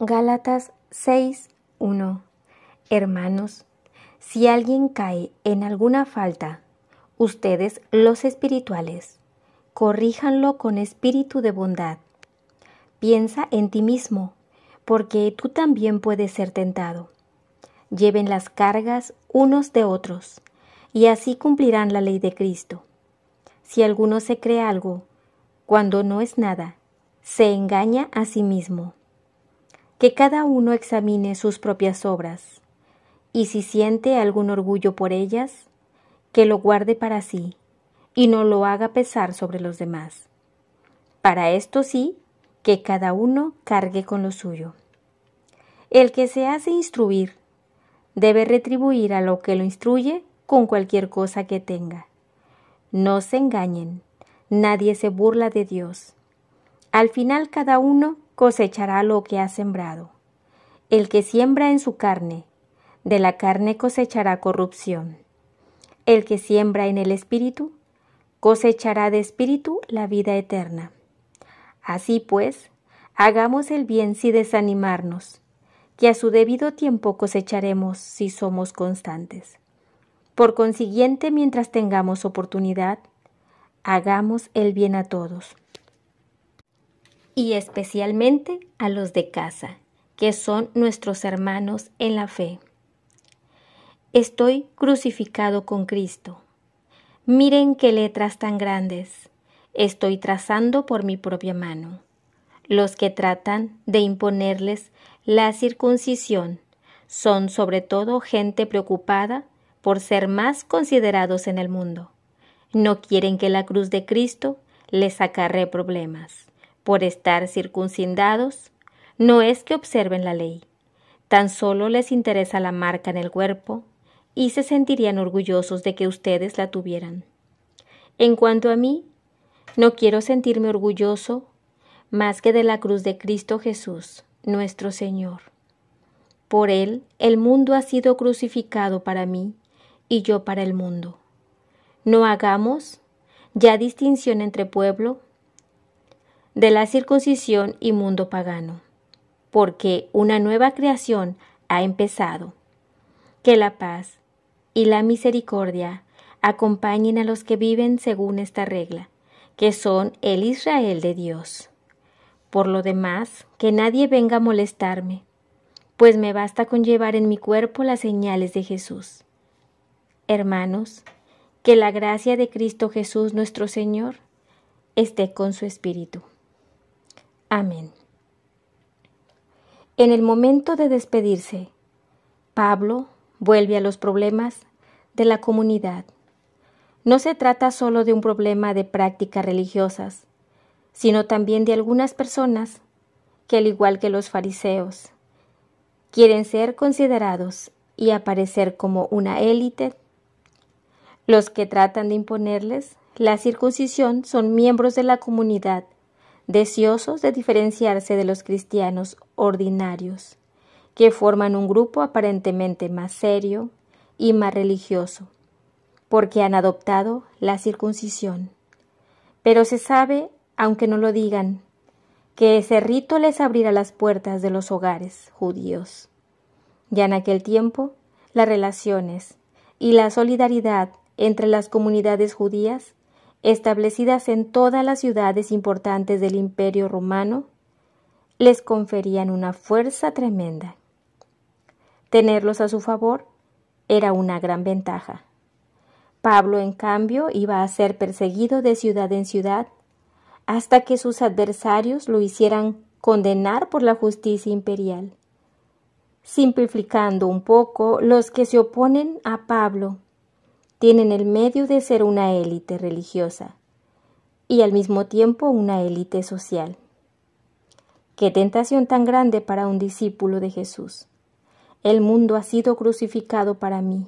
Gálatas 6, 1 Hermanos, si alguien cae en alguna falta, ustedes los espirituales, corríjanlo con espíritu de bondad. Piensa en ti mismo, porque tú también puedes ser tentado. Lleven las cargas unos de otros, y así cumplirán la ley de Cristo. Si alguno se cree algo, cuando no es nada, se engaña a sí mismo que cada uno examine sus propias obras, y si siente algún orgullo por ellas, que lo guarde para sí, y no lo haga pesar sobre los demás. Para esto sí, que cada uno cargue con lo suyo. El que se hace instruir debe retribuir a lo que lo instruye con cualquier cosa que tenga. No se engañen, nadie se burla de Dios. Al final cada uno cosechará lo que ha sembrado. El que siembra en su carne, de la carne cosechará corrupción. El que siembra en el Espíritu, cosechará de Espíritu la vida eterna. Así pues, hagamos el bien sin desanimarnos, que a su debido tiempo cosecharemos si somos constantes. Por consiguiente, mientras tengamos oportunidad, hagamos el bien a todos y especialmente a los de casa, que son nuestros hermanos en la fe. Estoy crucificado con Cristo. Miren qué letras tan grandes. Estoy trazando por mi propia mano. Los que tratan de imponerles la circuncisión son sobre todo gente preocupada por ser más considerados en el mundo. No quieren que la cruz de Cristo les acarre problemas por estar circuncidados, no es que observen la ley, tan solo les interesa la marca en el cuerpo y se sentirían orgullosos de que ustedes la tuvieran. En cuanto a mí, no quiero sentirme orgulloso más que de la cruz de Cristo Jesús, nuestro Señor. Por Él el mundo ha sido crucificado para mí y yo para el mundo. No hagamos ya distinción entre pueblo de la circuncisión y mundo pagano, porque una nueva creación ha empezado. Que la paz y la misericordia acompañen a los que viven según esta regla, que son el Israel de Dios. Por lo demás, que nadie venga a molestarme, pues me basta con llevar en mi cuerpo las señales de Jesús. Hermanos, que la gracia de Cristo Jesús nuestro Señor esté con su espíritu. Amén. En el momento de despedirse, Pablo vuelve a los problemas de la comunidad. No se trata solo de un problema de prácticas religiosas, sino también de algunas personas que, al igual que los fariseos, quieren ser considerados y aparecer como una élite. Los que tratan de imponerles la circuncisión son miembros de la comunidad deseosos de diferenciarse de los cristianos ordinarios, que forman un grupo aparentemente más serio y más religioso, porque han adoptado la circuncisión. Pero se sabe, aunque no lo digan, que ese rito les abrirá las puertas de los hogares judíos. Ya en aquel tiempo, las relaciones y la solidaridad entre las comunidades judías establecidas en todas las ciudades importantes del Imperio romano, les conferían una fuerza tremenda. Tenerlos a su favor era una gran ventaja. Pablo, en cambio, iba a ser perseguido de ciudad en ciudad hasta que sus adversarios lo hicieran condenar por la justicia imperial. Simplificando un poco, los que se oponen a Pablo tienen el medio de ser una élite religiosa y al mismo tiempo una élite social. Qué tentación tan grande para un discípulo de Jesús. El mundo ha sido crucificado para mí.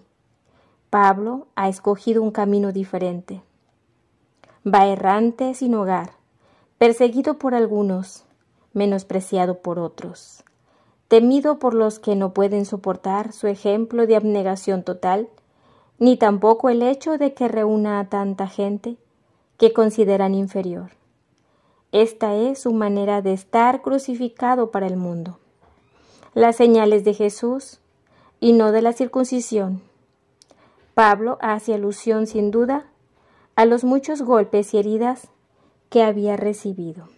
Pablo ha escogido un camino diferente. Va errante sin hogar, perseguido por algunos, menospreciado por otros, temido por los que no pueden soportar su ejemplo de abnegación total ni tampoco el hecho de que reúna a tanta gente que consideran inferior. Esta es su manera de estar crucificado para el mundo. las señales de Jesús y no de la circuncisión. Pablo hace alusión sin duda a los muchos golpes y heridas que había recibido.